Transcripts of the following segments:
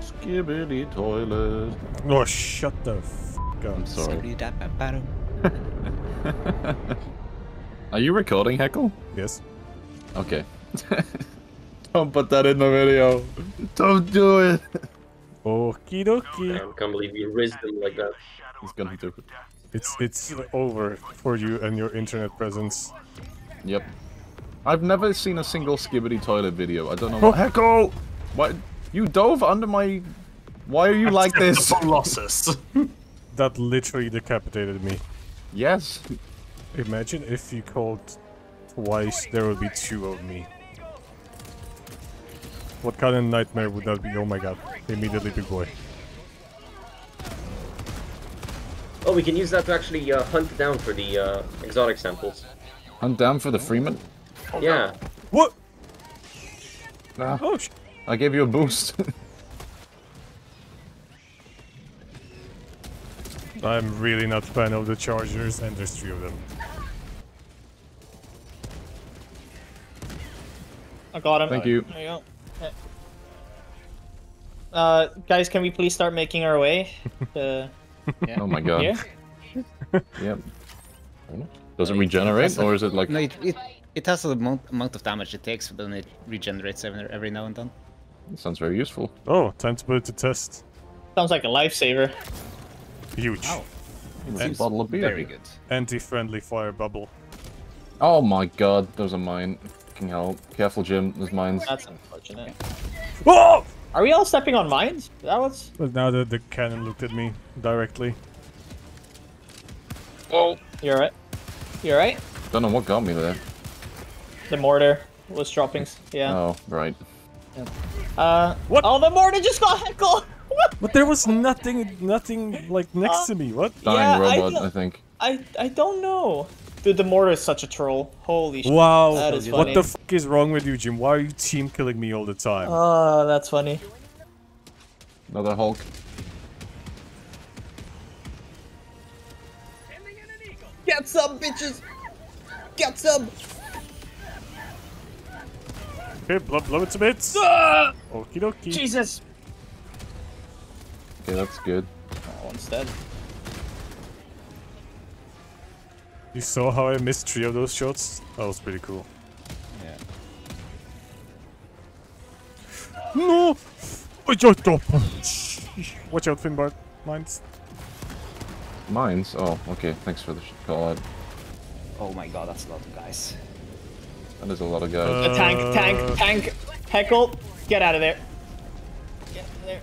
Skibidi toilet. Oh, shut the f up. I'm sorry. Are you recording, HeKol? Yes. Okay. Don't put that in the video. Don't do it. Okie dokie. I can't believe you rizzed them like that. He's gonna do it. It's it's over for you and your internet presence. Yep. I've never seen a single Skibidi toilet video. I don't know oh, what. HeKol! What? You dove under my. Why are you like this? Colossus. That literally decapitated me. Yes. Imagine if you called twice, there would be two of me. What kind of nightmare would that be? Oh my god. Immediately, big boy. Oh, we can use that to actually uh, hunt down for the uh, exotic samples. I'm down for the Freeman. yeah. What? Ah, Oh, sh I gave you a boost. I'm really not a fan of the chargers, and there's three of them. I got him. Thank you. There you go. Uh, guys, can we please start making our way? To oh my god. here? Yep. Does it regenerate, or is it like? No, it, it, it has the amount, amount of damage it takes, but then it regenerates every, every now and then. Sounds very useful. Oh, time to put it to test. Sounds like a lifesaver. Huge. It's a bottle of beer. Very good. Anti-friendly fire bubble. Oh my god, those are mine. Fucking hell. Careful, Jim. There's mines. That's unfortunate. Oh! Are we all stepping on mines? That was. But now the, the cannon looked at me directly. Oh. You're right. You're right. Don't know what got me there. The mortar was dropping. Yeah. Oh, right. Uh. What? Oh, the mortar just got heckled. But there was nothing, nothing like next to me. What? Dying Yeah, I robot, know. I, think. I I don't know. Dude, the mortar is such a troll. Holy shit. Wow. That is what the fuck is wrong with you, Jim? Why are you team killing me all the time? Oh, that's funny. Another Hulk. Get some bitches. Get some. Okay, blow, blow it to bits. Ah! Okie dokie. Jesus. Okay, that's good. Oh, instead. You saw how I missed three of those shots? That was pretty cool. Yeah. No! I just up. Watch out, Finbar. Mines. Mines? Oh, okay. Thanks for the sh- call out. Oh my god, that's a lot of guys. That is a lot of guys. Uh, A tank, tank, tank. HeKol, get out of there. Get out of there.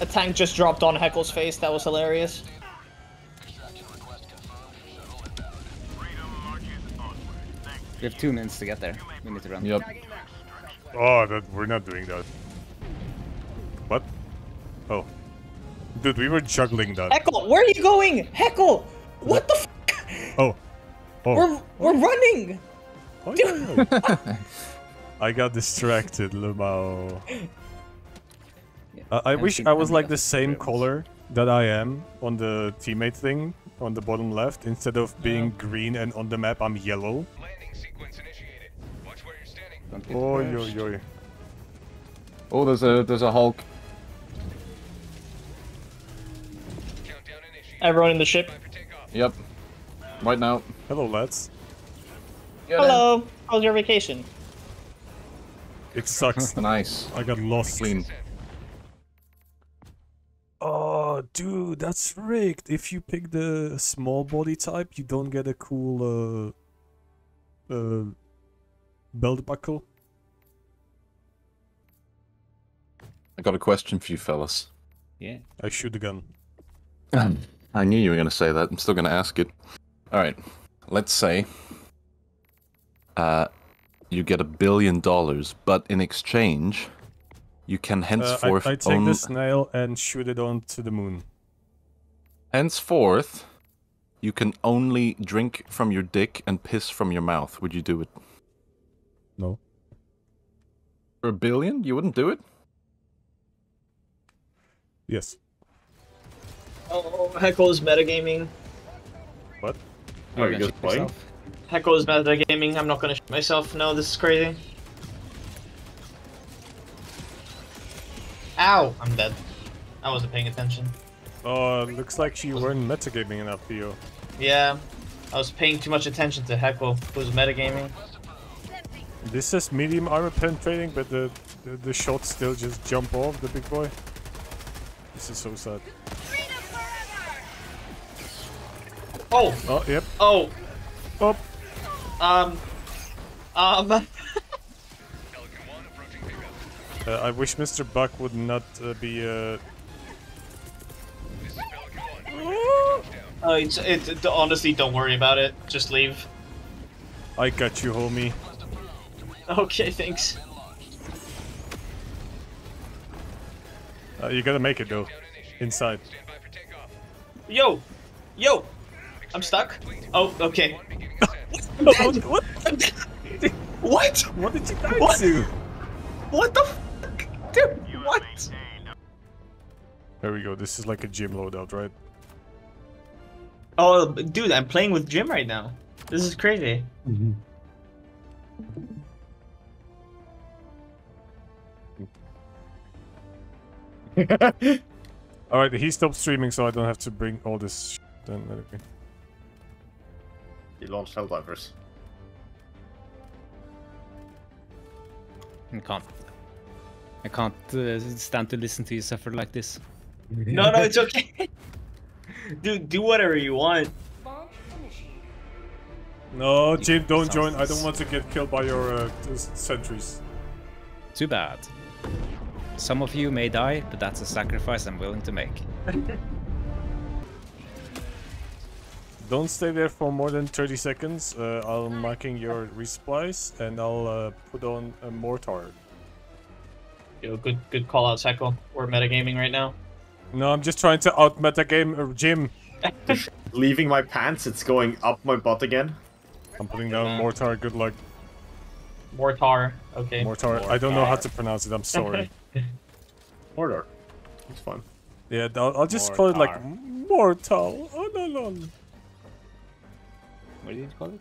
A tank just dropped on HeKol's face. That was hilarious. We have two minutes to get there. We need to run. Yep. Oh, that, we're not doing that. What? Oh. Dude, we were juggling that. HeKol, where are you going? HeKol, what the? F Oh. Oh. we're we're running. oh yeah, yeah. I got distracted, Lumao. Uh, I wish I was like the same color that I am on the teammate thing on the bottom left instead of being green and on the map I'm yellow. Don't get Oi, crushed. oi, oi. Oh, there's a there's a Hulk. Everyone in the ship. Yep. Right now. Hello, lads. Get in. Hello. How's your vacation? It sucks. Nice. I got lost. Clean. Oh, dude, that's rigged. If you pick the small body type, you don't get a cool uh, uh, belt buckle. I got a question for you fellas. Yeah. I shoot the gun. I knew you were going to say that. I'm still going to ask it. All right. Let's say uh, you get a billion dollars, but in exchange, you can Uh, henceforth I, I take own- the snail and shoot it onto the moon. henceforth you can only drink from your dick and piss from your mouth. Would you do it? No. For a billion, you wouldn't do it? Yes. Oh, HeKol's is metagaming. What? Oh, You're you gonna just shoot playing? yourself? HeKol is metagaming. I'm not gonna shoot myself. No, this is crazy. Ow! I'm dead. I wasn't paying attention. Oh, looks like you weren't metagaming enough, for you. Yeah, I was paying too much attention to HeKol, who's metagaming. This is medium armor penetrating, but the, the the shots still just jump off the big boy. This is so sad. Oh! Oh, yep. Oh! Oh, Um... Um... uh, I wish Mr. Buck would not uh, be uh, Uh, it's, it, it- honestly, don't worry about it. Just leave. I got you, homie. Okay, thanks. Uh, you gotta make it though. Inside. Yo! Yo! I'm stuck? Oh, okay. what? What? What? What did you die What? to? What the fuck? Dude, what? There we go. This is like a gym loadout, right? Oh, dude, I'm playing with Jim right now. This is crazy. Mm-hmm. All right, he stopped streaming, so I don't have to bring all this. Then okay. He launched Helldivers. I can't. I can't uh, stand to listen to you suffer like this. No, no, it's okay. Dude, do whatever you want. No, Jim, don't join. I don't want to get killed by your uh, sentries. Too bad. Some of you may die, but that's a sacrifice I'm willing to make. Don't stay there for more than 30 seconds. Uh, I'll marking your resplice and I'll uh, put on a mortar. Yo, good, good call out, HeKol. We're metagaming right now. No, I'm just trying to out metagame uh, Jim. Leaving my pants, it's going up my butt again. I'm putting down mortar. Good luck, Mortar. Okay. mortar. I don't know how to pronounce it. I'm sorry. mortar. It's fun. yeah, I'll, I'll just call it like mortal. Oh no no. What did you call it?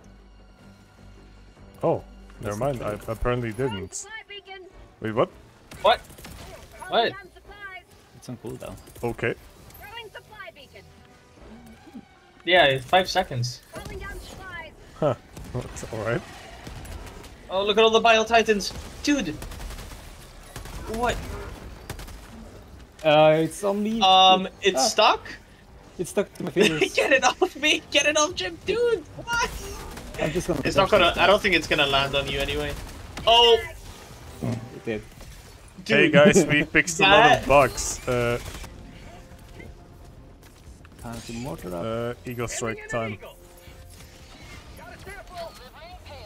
Oh, never mind. I apparently didn't. Wait, what? What? What? It's on cooldown. Okay. Yeah, it's five seconds. Huh. That's all right. Oh, look at all the Bile Titans. Dude! What? Uh, it's on me. Um, it's Ah. stuck? It's stuck to my fingers. Get it off me! Get it off Jim! Dude! What? I'm just gonna. It's not gonna, I don't think it's gonna land on you anyway. Oh! It did. Dude. Hey guys, we fixed a lot of bugs. Uh, Time to mortar up. uh, Eagle Strike time.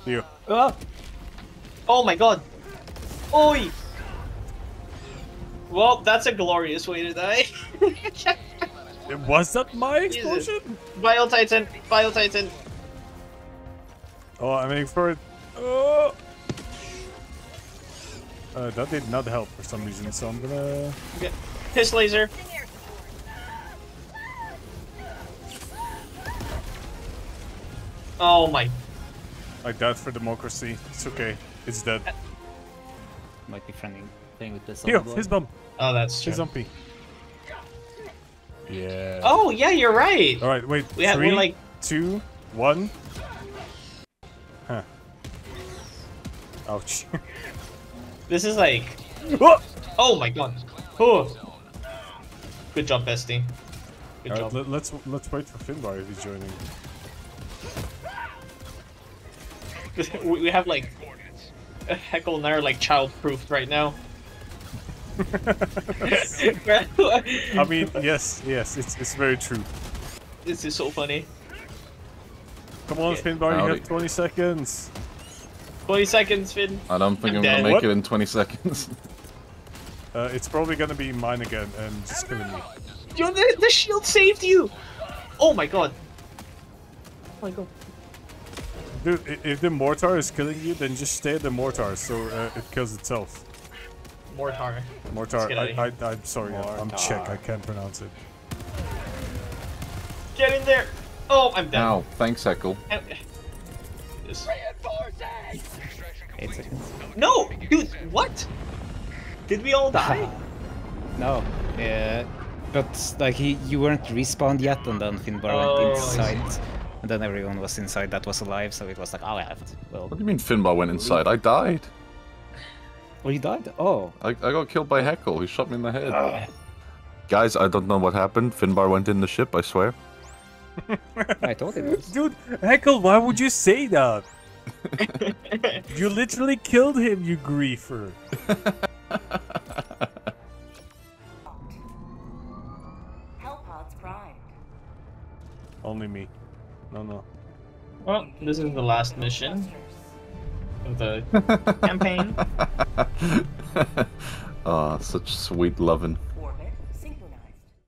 You. Ah! Oh my god! Oi! Well, that's a glorious way to die. Was that my Jesus. explosion? Bile Titan! Bile Titan! Oh, I'm aiming for it. Oh. Uh, that did not help for some reason, so I'm gonna. Okay. Piss laser. Oh my. I died for democracy. It's okay. It's dead. Might be friending playing with this. Here, his bum. Oh, that's true. His zumpy. Yeah. Oh, yeah, you're right. All right, wait. We have- Three, like- two, one. Huh. Ouch. This is like. Oh! Oh my god. Oh. Good job, bestie. Good All job. let, let's let's wait for Finbar if he's joining. we we have like. Heckle and I are like child-proofed right now. I mean, yes, yes, it's it's very true. this is so funny. Come on, Okay. Finbar, you Howdy. have 20 seconds. 20 seconds, Finn. I don't think I'm I'm, gonna make What? it in 20 seconds. Uh, it's probably gonna be mine again, and just killing me. Yo, the, the shield saved you! Oh my god. Oh my god. Dude, if the mortar is killing you, then just stay at the mortar, so uh, it kills itself. Mortar. Mortar, get I, I, I'm sorry, I- I'm Czech, I can't pronounce it. Get in there! Oh, I'm dead. Ow, thanks, HeKol. This- Eight seconds. No! Dude, what? Did we all die? No. Yeah. But like he, you weren't respawned yet, and then Finbar Oh, went inside, and then everyone was inside that was alive, so it was like, oh, I left. Well, What do you mean Finbar went inside? I died. Oh, you died. Oh, I, I got killed by HeKol. He shot me in the head. Ah. Guys, I don't know what happened. Finbar went in the ship, I swear. I thought it was. Dude, HeKol, why would you say that? you literally killed him, you griefer. Only me. No, no. Well, this is the last mission of the campaign. Ah, such sweet loving.